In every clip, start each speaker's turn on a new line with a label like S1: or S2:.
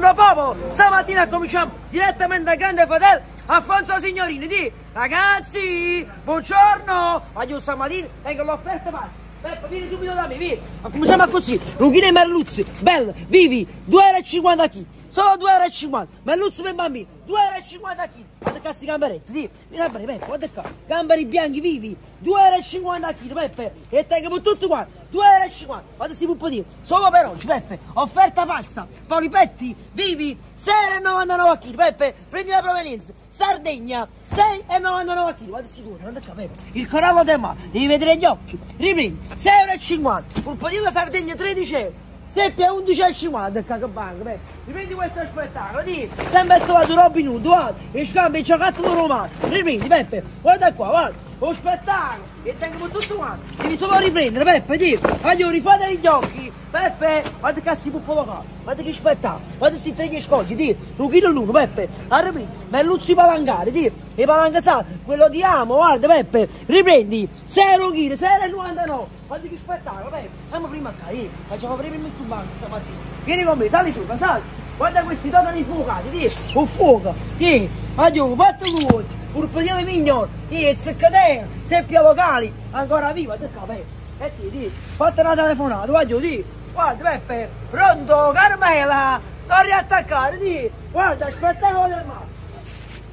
S1: Buongiorno popolo! Stamattina cominciamo direttamente dal grande fratello Alfonso Signorini di Ragazzi, buongiorno! Voglio stamattina tengo l'offerta pazza. Peppa, vieni subito da me, vieni! Ma cominciamo così, Lunghine e Merluzzi, belle, vivi, 2,50 euro a chi? Solo 2,50 euro! Merluzzi per bambini, 2,50 euro a chi? Guarda questi gamberetti, sì! Vieni a bere, Peppe, guarda qua! Gamberi bianchi vivi, 2,50 euro a chilo, Peppe! E tengo per tutto quanto, 2,50 euro! Guarda sti puppotini, solo per oggi, Peppe! Offerta pazza! Polipetti, vivi, 6,99 a chilo, Peppe! Prendi la provenienza! Sardegna 6,99 a chilo, guarda si guarda qua, Peppe. Il corallo del mare, devi vedere gli occhi. Riprendi, 6,50 euro. Pulpatino la Sardegna 13 euro. Seppia 11,50 caga banca, Peppe. Riprendi questo spettacolo, di, sempre trovato Robin Hood, guarda, e scambia il giocattolo romano. Riprendi, Peppe, guarda qua, guarda. Lo spettacolo, e tengo tutto quanto. Devi solo riprendere, Peppe, di. Voglio rifatevi gli occhi. Peppe, guarda che si può locale, guarda che spettacolo, guarda questi tre scogli, ti, un chilo l'uno, Peppe, arrivi, Merluzzi palangare, ti, e palanga quello di amo, guarda Peppe, riprendi, 6 euro chilo, 6,99 guarda che spettacolo, Peppe, andiamo prima a casa, facciamo prima il metto banco stamattina, vieni con me, sali su, sali, guarda questi totali fuocati, ti, un fuoco, ti, voglio, fatto tu, purpatino mignon, ti, zeccatena, seppia locali, ancora viva, te Peppe, e ti, ti, fate una telefonata, voglio, ti, Guarda Peppe, pronto Carmela, non riattaccare, di, guarda, spettacolo del mare.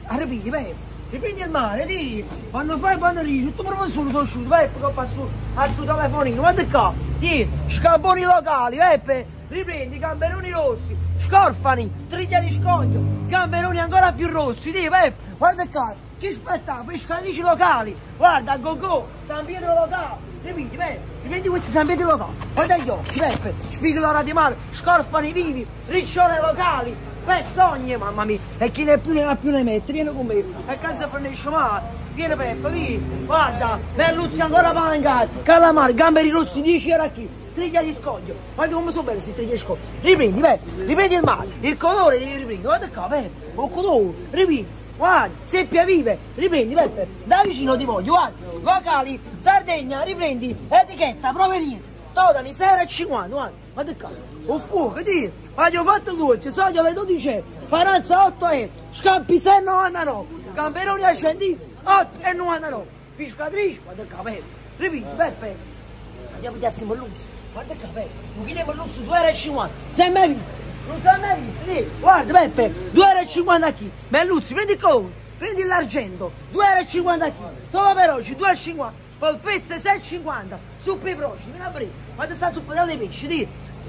S1: Arrivi, Peppe, riprendi il mare, di, quando fai quando lì, tutto solo sono asciutto, Peppe, che passo al suo telefonino, guarda qua, di, scamponi locali, Peppe, riprendi, gamberoni rossi, scorfani, triglia di scoglio, gamberoni ancora più rossi, di, Peppe, guarda qua, che spettacolo, pescatrici locali, guarda, go go, San Pietro locale, Ripeti, vedi, riprendi questi sampieti locali, guarda gli occhi, Peppe, spigolo di mare, scorfani vivi, ricciole locali, pezzogne, mamma mia, e chi ne più ne ha più ne mette, vieni con me, e cazzo fornisce male, vieni Peppe, vieni, guarda, Merluzzi ancora palangati, calamari, gamberi rossi, 10 euro a chi, triglia di scoglio, guarda come sono belle queste triglie di scoglio, riprendi, Peppe, riprendi il mare, il colore devi riprendere, guarda qua, Peppe, il colore, riprendi, guarda, seppia vive, riprendi Peppe, da vicino ti voglio, guarda, locali, Sardegna, riprendi, etichetta, provenienza, totali 6,50, guarda, guarda qua, un fuoco, ti, voglio fatto dolce, soglio alle 12 euro, paranza 8 euro, scampi 6,99, camperoni a scendi 8,99, pescatrice, guarda qua, Peppe, riprendi Peppe, andiamo a Merluzzi, guarda qua Peppe, un chilo di Merluzzi 2,50 euro, sei mai visto? Non sono mai visto, sì. Guarda Peppe, 2,50 euro chi? Merluzzi, prendi il colore, prendi l'argento, 2,50 euro chi? Solo per oggi, 2,50 polpette 6,50 zuppe proci, vieni a aprire, guarda sta zuppa dei pesci, di.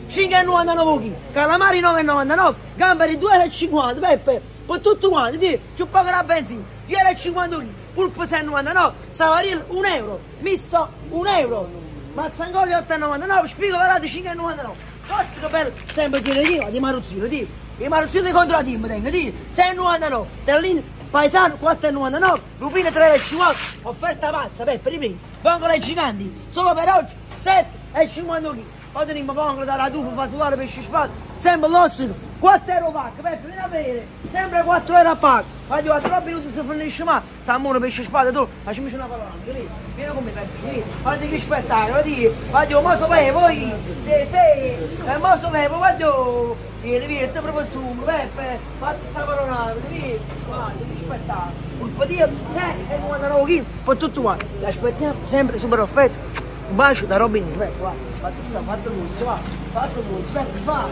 S1: 5,99 kg, calamari 9,99, gamberi 2,50 Peppe, per tutto quanto, di, più poco la benzina, 10,50 kg, pulpo 6,99, savaril 1 euro, misto 1 euro, mazzangoli 8,99, spigo varate 5,99. Cazzo che bello, sempre dire io, di Maruzzino, di, i Maruzzino contro la team, tengo, di, 6,99, Terlin, paesano 4,99, lupine 3,50, offerta pazza, Peppe, riprendi, vongole giganti, solo per oggi, 7,50 kg, poi teniamo vongole dalla tufa, fasolare, pesce spazio, sempre l'ossino, 4 euro pacca, Peppe, vieni a vedere, sempre 4 euro a voglio a 3 minuti si finisce ma, Samuno pesce spada, tu, facciamoci una parola, vieni, vieni con me Peppe, vieni, guarda che spettacolo, di, voglio, ma so voi, sì, sì, e mo so voglio, vieni, vieni, te proprio su, Peppe, fatti sta parola, vieni, guarda che spettacolo, un po' di, 6 e 99 kg, per tutto quanto, aspettiamo sempre super offerta, un bacio da Robin Drake, guarda, fate sta, fate luce, va, fate luce, va.